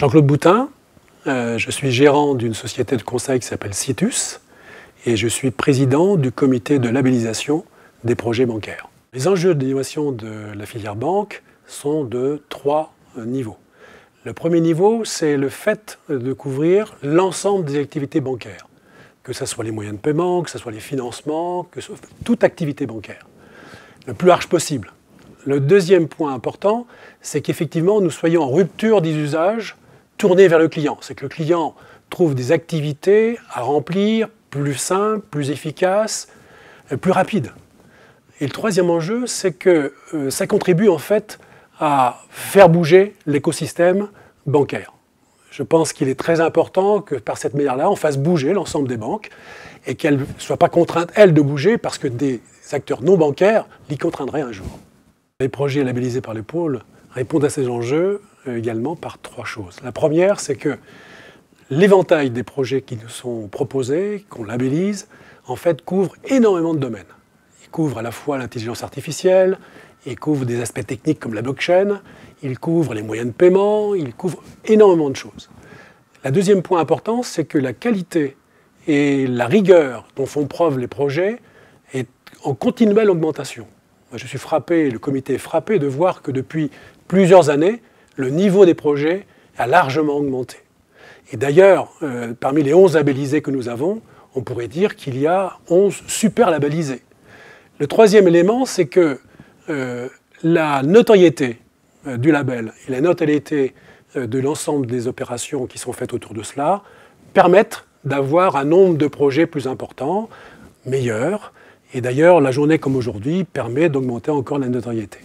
Jean-Claude Boutin, euh, je suis gérant d'une société de conseil qui s'appelle Citus et je suis président du comité de labellisation des projets bancaires. Les enjeux d'innovation de la filière banque sont de trois euh, niveaux. Le premier niveau, c'est le fait de couvrir l'ensemble des activités bancaires, que ce soit les moyens de paiement, que ce soit les financements, que ce soit toute activité bancaire, le plus large possible. Le deuxième point important, c'est qu'effectivement, nous soyons en rupture des usages tournés vers le client. C'est que le client trouve des activités à remplir plus simples, plus efficaces, euh, plus rapides. Et le troisième enjeu, c'est que euh, ça contribue en fait à faire bouger l'écosystème bancaire. Je pense qu'il est très important que par cette manière-là, on fasse bouger l'ensemble des banques et qu'elles ne soient pas contraintes, elles, de bouger parce que des acteurs non bancaires l'y contraindraient un jour. Les projets labellisés par les pôles répondent à ces enjeux également par trois choses. La première, c'est que l'éventail des projets qui nous sont proposés, qu'on labellise, en fait, couvre énormément de domaines. Il couvre à la fois l'intelligence artificielle, il couvre des aspects techniques comme la blockchain, il couvre les moyens de paiement, il couvre énormément de choses. Le deuxième point important, c'est que la qualité et la rigueur dont font preuve les projets est en continuelle augmentation. je suis frappé, le comité est frappé de voir que depuis plusieurs années, le niveau des projets a largement augmenté. Et d'ailleurs, euh, parmi les 11 labellisés que nous avons, on pourrait dire qu'il y a 11 super labellisés. Le troisième élément, c'est que euh, la notoriété euh, du label et la notoriété de l'ensemble des opérations qui sont faites autour de cela permettent d'avoir un nombre de projets plus important, meilleur. Et d'ailleurs, la journée comme aujourd'hui permet d'augmenter encore la notoriété.